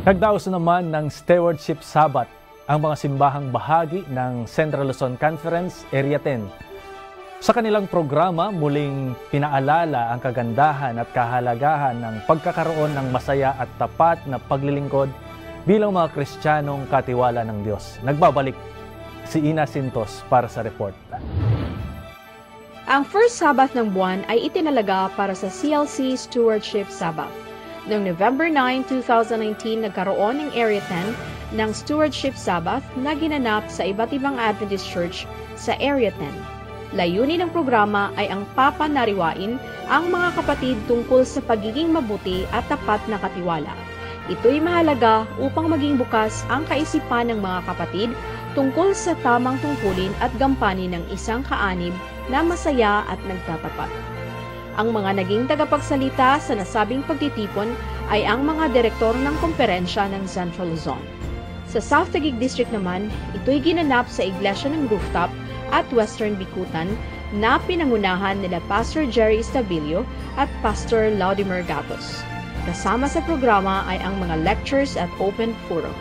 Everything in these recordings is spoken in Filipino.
Nagdaos naman ng Stewardship Sabbath ang mga simbahang bahagi ng Central Luzon Conference Area 10. Sa kanilang programa, muling pinaalala ang kagandahan at kahalagahan ng pagkakaroon ng masaya at tapat na paglilingkod bilang mga Kristiyanong katiwala ng Diyos. Nagbabalik si Ina Sintos para sa report. Ang first Sabbath ng buwan ay itinalaga para sa CLC Stewardship Sabbath. Noong November 9, 2019, nagkaroon ng Area 10 ng Stewardship Sabbath na ginanap sa iba't ibang Adventist Church sa Area 10. Layunin ng programa ay ang papanariwain ang mga kapatid tungkol sa pagiging mabuti at tapat na katiwala. Ito'y mahalaga upang maging bukas ang kaisipan ng mga kapatid tungkol sa tamang tungkulin at gampanin ng isang kaanib na masaya at nagtatapat. Ang mga naging tagapagsalita sa nasabing pagtitipon ay ang mga direktor ng komperensya ng Central Luzon. Sa South Taguig District naman, ito'y ginanap sa Iglesia ng Rooftop at Western Bikutan na pinangunahan nila Pastor Jerry Stabilio at Pastor Laudimir Gatos. Kasama sa programa ay ang mga lectures at open forum.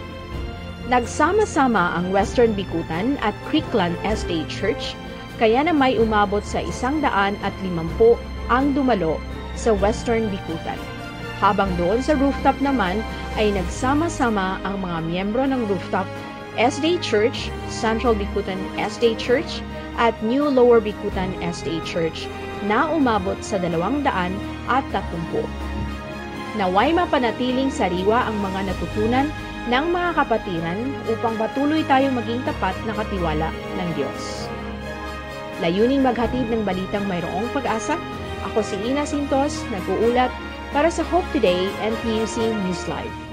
Nagsama-sama ang Western Bikutan at Creekland Estate Church, kaya na may umabot sa isang daan at limampu ang dumalo sa Western Bikutan. Habang doon sa rooftop naman ay nagsama-sama ang mga miyembro ng rooftop SDA Church, Central Bikutan SDA Church, at New Lower Bikutan SDA Church na umabot sa dalawang daan at tatumpo. Naway mapanatiling sariwa ang mga natutunan ng mga kapatiran upang patuloy tayong maging tapat na katiwala ng Diyos. Layuning maghatid ng balitang mayroong pag-asa ako si Ina Sintos, nag-uulat para sa Hope Today and PUC News Live.